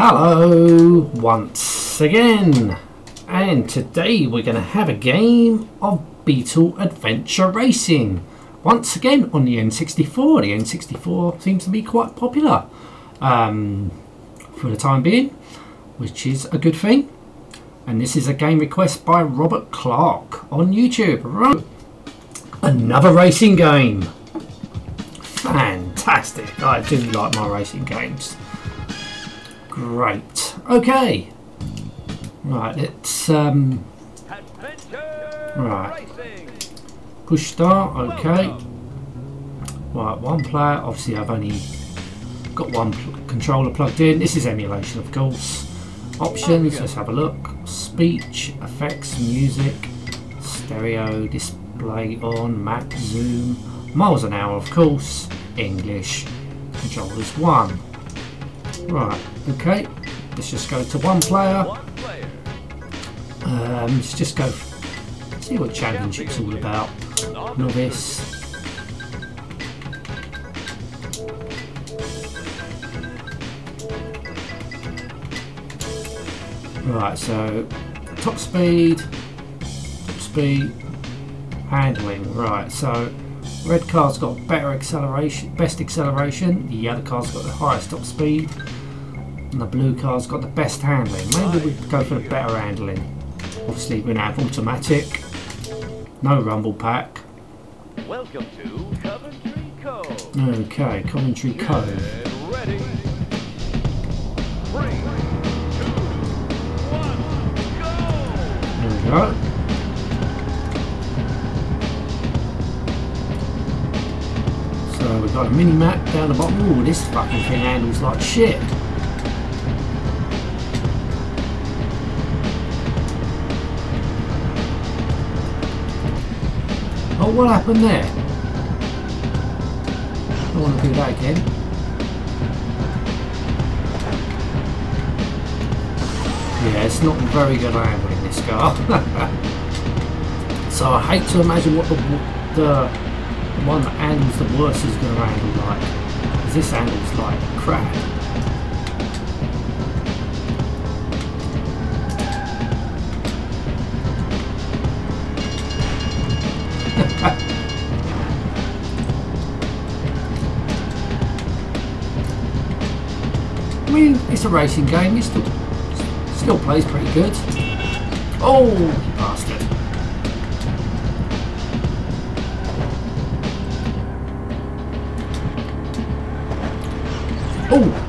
Hello once again and today we're going to have a game of Beetle Adventure Racing once again on the N64. The N64 seems to be quite popular um, for the time being which is a good thing and this is a game request by Robert Clarke on YouTube. Another racing game. Fantastic. I do like my racing games. Great. Okay. Right, let's um Right. Push start, okay. Right, one player. Obviously I've only got one controller plugged in. This is emulation of course. Options, let's have a look. Speech, effects, music, stereo, display on, map, zoom, miles an hour of course, English, controllers one. Right, okay. Let's just go to one player. Um, let's just go see what championship's all about. Novice. Right, so top speed, top speed, handling. Right, so red car's got better acceleration, best acceleration. The other car's got the highest top speed. And the blue car's got the best handling. Maybe we go for the better handling. Obviously we're going to have automatic. No rumble pack. Welcome to Coventry Cove. Okay, Coventry Cove. Ready. Three, two, one, go! There we go. So we've got a mini map down the bottom. Ooh, this fucking thing handles like shit. Oh, what happened there? I don't want to do that again. Yeah, it's not very good handling this car. so I hate to imagine what the the one that handles the worst is going to handle like. 'Cause this handles like crap. It's a racing game. It still still plays pretty good. Oh, you bastard! Oh.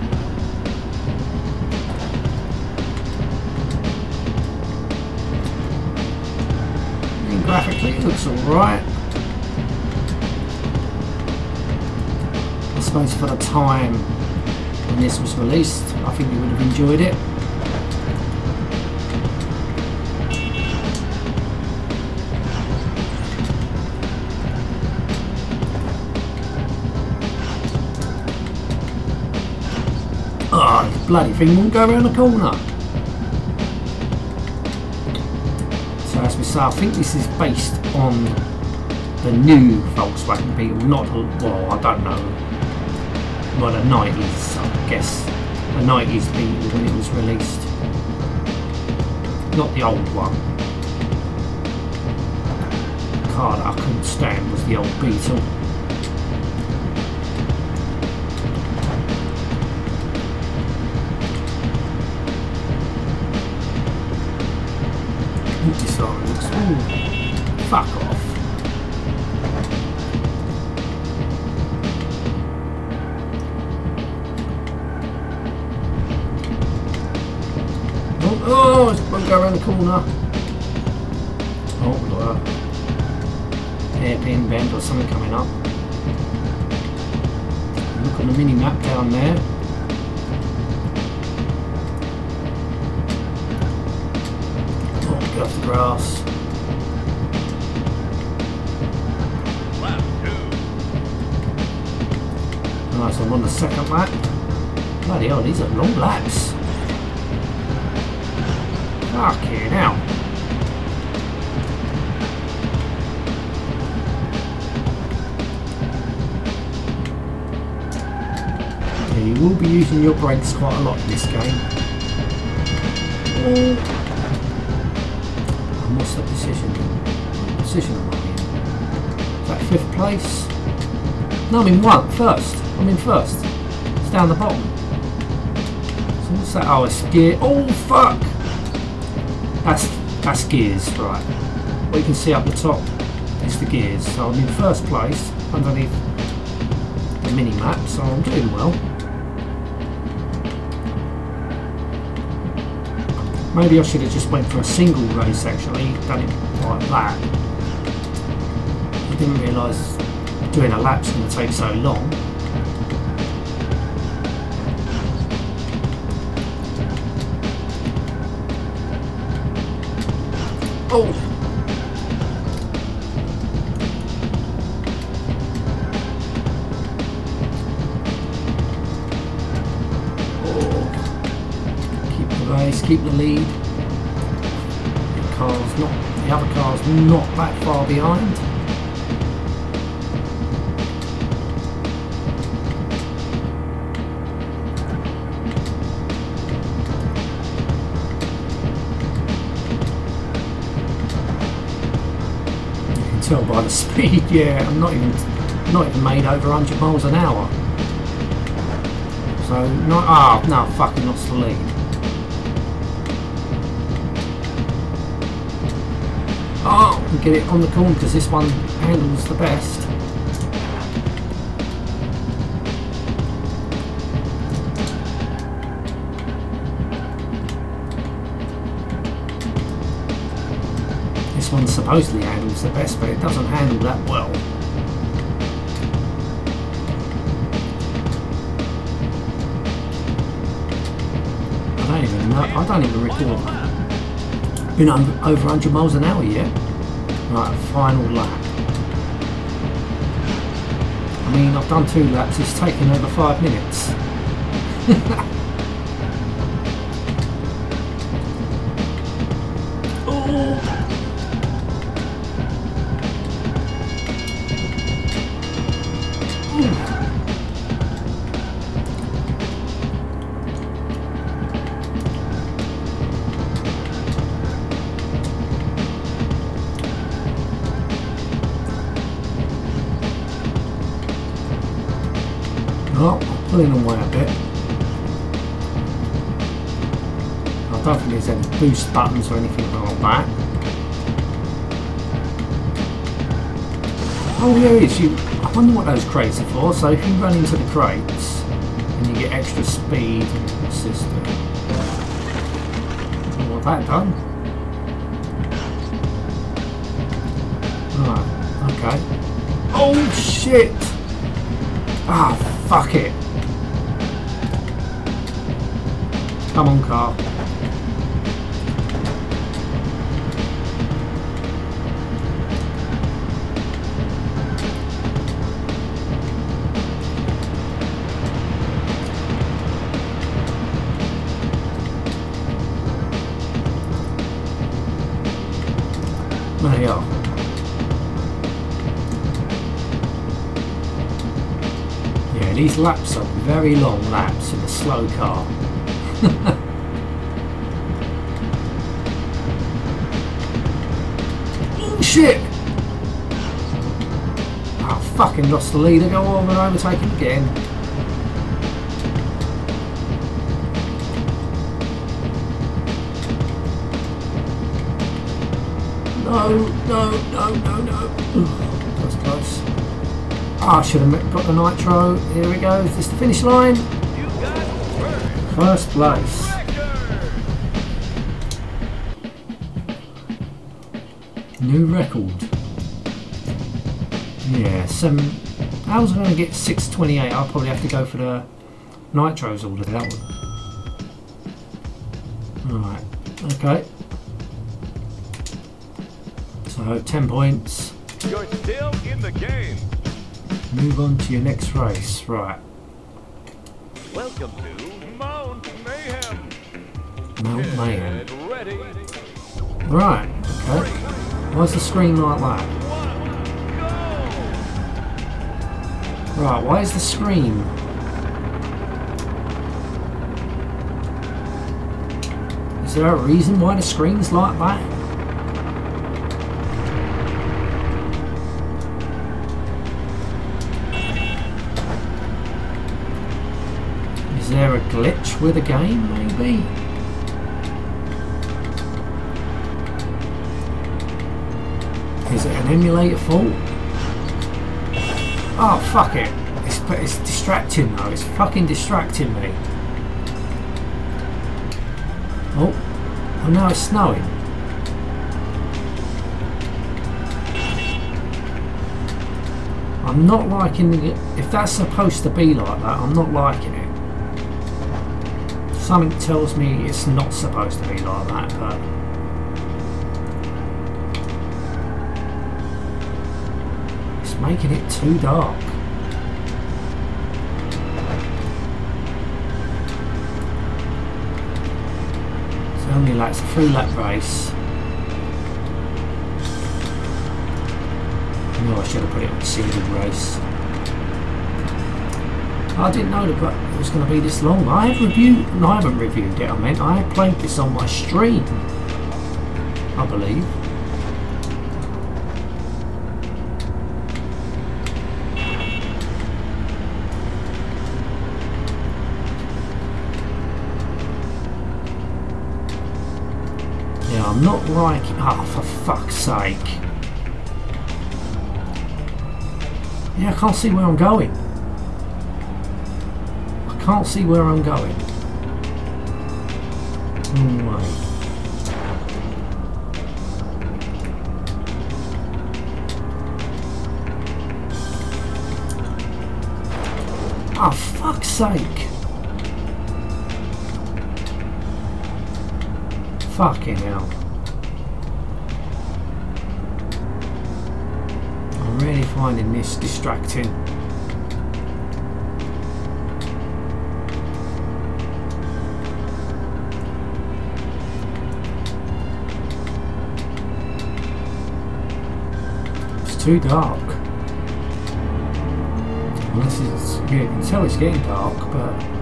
Graphically, it looks alright. I suppose for the time when this was released, I think you would have enjoyed it. Ah, oh, this bloody thing won't go around the corner. So as we say, I think this is based on the new Volkswagen Beetle, not, well, I don't know, well, the 90s, I guess. The 90s Beetle when it was released. Not the old one. The car that I couldn't stand was the old Beetle. This one looks, ooh, fuck corner. Oh, look at that. Hairpin bend or something coming up. Look on the mini map down there. Oh, get off the grass. Lap two. Right, so I'm on the second lap. Bloody hell, these are long laps. Fucking hell. Yeah, you will be using your brakes quite a lot in this game. And what's the position? Position am I in? Is that fifth place? No, I'm in one, first. I'm in first. It's down the bottom. So what's that? Oh, it's gear. Oh, fuck! That's, gears, right. What you can see up the top is the gears. So I'm in first place underneath the mini map, so I'm doing well. Maybe I should have just went for a single race actually, done it like that. I didn't realise doing a lap's going to take so long. Oh! Keep the race, keep the lead. The car's not, the other car's not that far behind. Tell by the speed, yeah, I'm not even not even made over 100 miles an hour. So, not, ah, no, fucking lost the lead. Oh, get it on the corner because this one handles the best. Supposedly handles the best, but it doesn't handle that well. I don't even know. I don't even that. Been over 100 miles an hour yet. Right, final lap. I mean, I've done two laps. It's taken over five minutes. oh. A bit. I don't think there's any boost buttons or anything like that. Oh, there is. You. I wonder what those crates are for. So if you run into the crates and you get extra speed and it. What that done? Right. Okay. Oh shit! Ah, fuck it. Come on, car. There are. Yeah, these laps are very long laps in a slow car. Oh shit! I fucking lost the lead. I go on and overtake him again. No, no, no, no, no. That was close. Ah, I should have got the nitro. Here we go. Is this the finish line? First place. New record. Yeah, seven. How was I going to get 628? I'll probably have to go for the nitros all of that one. Alright, okay. So, 10 points. You're still in the game. Move on to your next race. Right, Welcome to. Get ready. Right, okay. Why's the screen like that? Right, why is the screen? Is there a reason why the screen's like that? Is there a glitch with the game, maybe? Is it an emulator fault? Oh, fuck it. It's, it's distracting though. It's fucking distracting me. Oh, oh now it's snowing. I'm not liking it. If that's supposed to be like that, I'm not liking it. Something tells me it's not supposed to be like that, but... making it too dark. It's only like a three lap race. No, I should have put it on single race. I didn't know that it was going to be this long. I have reviewed, no, I haven't reviewed it. I meant I have played this on my stream. I believe. I'm not like. Oh, ah, for fuck's sake. Yeah, I can't see where I'm going. I can't see where I'm going. Oh, ah, fuck's sake. Fucking hell. I'm really finding this distracting. It's too dark. Unless it's, you can tell it's getting dark, but...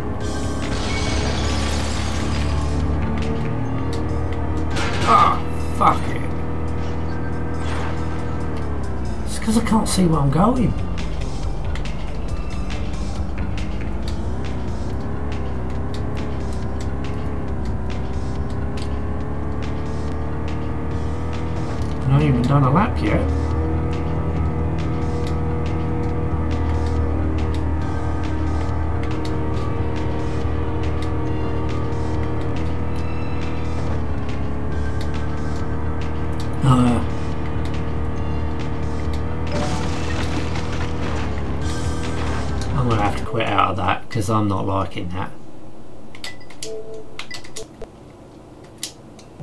because I can't see where I'm going. I haven't even done a lap yet. Uh, because I'm not liking that.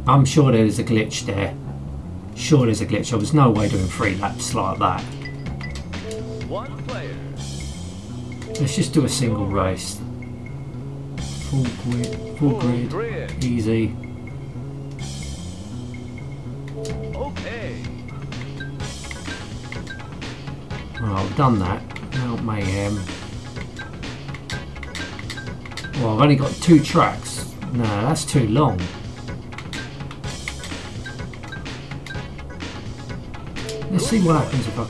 I'm sure there's a glitch there. Sure there's a glitch. There was no way doing three laps like that. One player. Let's just do a single race. Full grid, full Full grid, grid. easy. Okay. Well, I've done that. Now mayhem. Well, I've only got two tracks. No, that's too long. Let's see what happens if I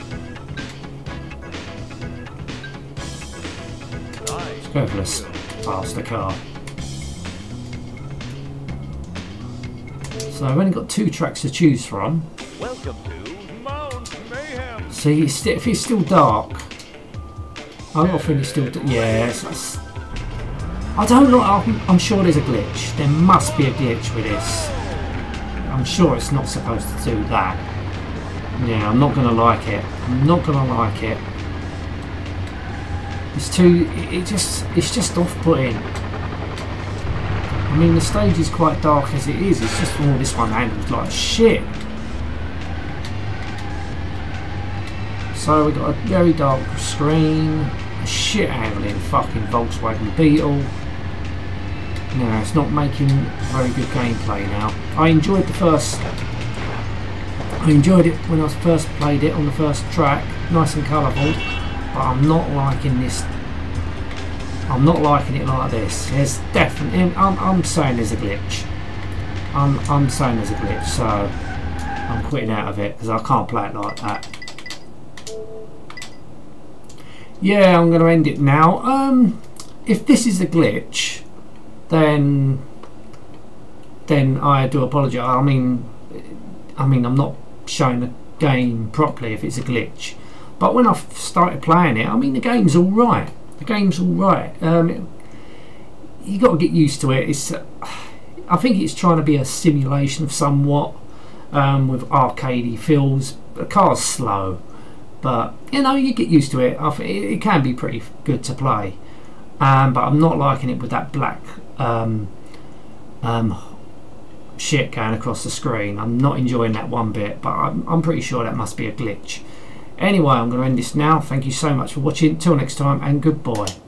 Nice. go for this faster car. So I've only got two tracks to choose from. Welcome to Mount Mayhem. See, if it's still dark, I don't think it's still. Yes, that's. I don't know. I'm, I'm sure there's a glitch. There must be a glitch with this. I'm sure it's not supposed to do that. Yeah, I'm not gonna like it. I'm not gonna like it. It's too. It, just. It's just off-putting. I mean, the stage is quite dark as it is. It's just all this one handles like shit. So we got a very dark screen, a shit handling fucking Volkswagen Beetle. No, it's not making very good gameplay now. I enjoyed the first. I enjoyed it when I first played it on the first track, nice and colourful. But I'm not liking this. I'm not liking it like this. There's definitely. I'm, I'm saying there's a glitch. I'm, I'm saying there's a glitch, so I'm quitting out of it because I can't play it like that. Yeah, I'm going to end it now. Um, if this is a glitch, then then I do apologise. I mean, I mean, I'm not showing the game properly if it's a glitch. But when I've started playing it, I mean, the game's all right. The game's all right. Um, you got to get used to it. It's, I think it's trying to be a simulation of somewhat um, with arcadey feels. The car's slow, but you know you get used to it. I it, it can be pretty good to play. Um, but I'm not liking it with that black um, um, shit going across the screen. I'm not enjoying that one bit, but I'm, I'm pretty sure that must be a glitch. Anyway, I'm going to end this now. Thank you so much for watching. Till next time, and goodbye.